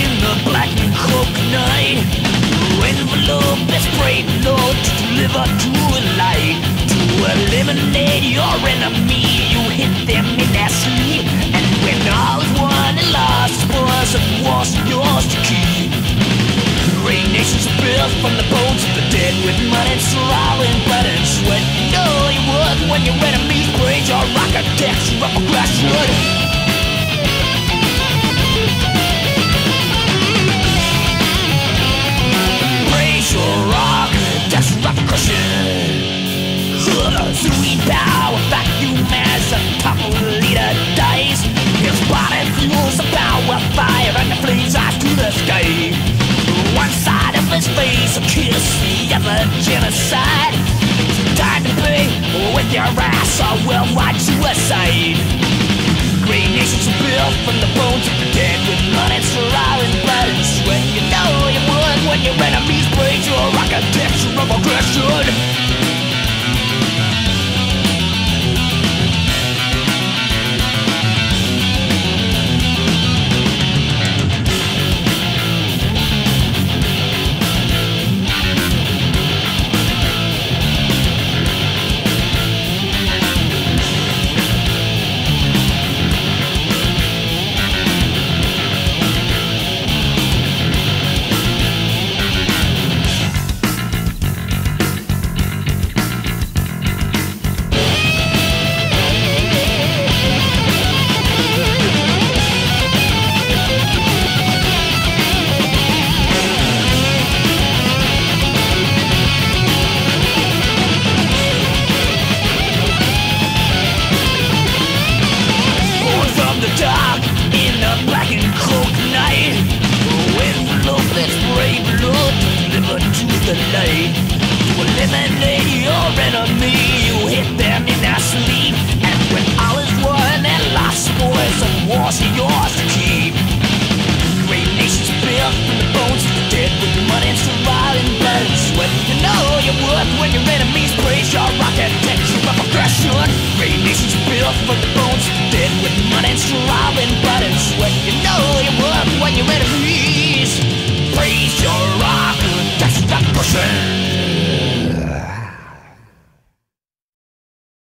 In the black and night. Lord, deliver to a light. To eliminate your enemy, you hit them in their sleep. And when all is won and lost, spoils of yours to keep. Great from the bones of the dead with mud and sorrow blood and sweat. You know you would when your enemies praise your architecture of aggression. Praise your rock, that's repercussion. Sweet power, other genocide. Time to pay with your ass or worldwide suicide. Great nations are built from the bones of the dead with and and blood and sweat. You know you would when your enemies praise your architecture of aggression. Wars are yours to keep. Great nations built from the bones of the dead with money and survival and blood and sweat. You know your worth when your enemies praise your architecture of aggression. Great nations built from the bones of the dead with money and survival and blood and sweat. You know your worth when your enemies